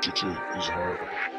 Teacher is hard.